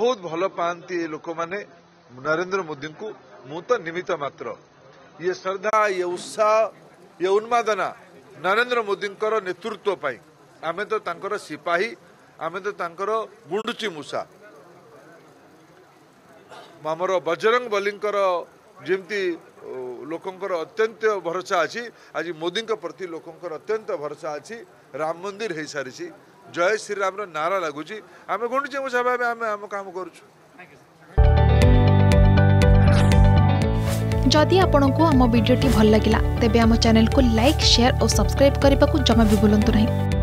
ବହୁତ ଭଲ ପାଆନ୍ତି ଏ ଲୋକମାନେ। ନରେନ୍ଦ୍ର ମୋଦିଙ୍କୁ ମୁଁ ତ ନିମିତ୍ତ ମାତ୍ର। ଇଏ ଶ୍ରଦ୍ଧା ଇଏ ଉତ୍ସାହ ଇଏ ଉନ୍ମାଦନା ନରେନ୍ଦ୍ର ମୋଦିଙ୍କର ନେତୃତ୍ୱ ପାଇଁ। ଆମେ ତ ତାଙ୍କର ସିପାହୀ ଆମେ ତ ତାଙ୍କର ଗୁଣ୍ଡୁଚି ମୂଷା। ଆମର ବଜରଙ୍ଗ ବଲିଙ୍କର ଯେମିତି ଲୋକଙ୍କର ଅତ୍ୟନ୍ତ ଭରସା ଅଛି ଆଜି ମୋଦିଙ୍କ ପ୍ରତି ଲୋକଙ୍କର ଅତ୍ୟନ୍ତ ଭରସା ଅଛି ରାମ ମନ୍ଦିର ହେଇସାରିଛି। ଜୟ ଶ୍ରୀରାମର ନାରା ଲାଗୁଛି ଆମେ ଗୁଣ୍ଡିଚା ମୂଷା ଭାବେ ଆମେ ଆମ କାମ କରୁଛୁ ଯଦି ଆପଣଙ୍କୁ ଆମ ଭିଡ଼ିଓଟି ଭଲ ଲାଗିଲା ତେବେ ଆମ ଚ୍ୟାନେଲକୁ ଲାଇକ୍ ସେୟାର ଓ ସବସ୍କ୍ରାଇବ୍ କରିବାକୁ ଜମା ବି ଭୁଲନ୍ତୁ ନାହିଁ